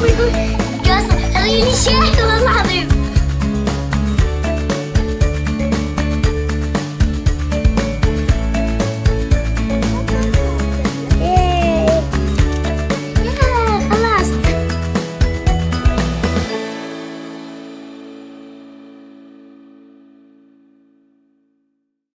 Guys, elini şey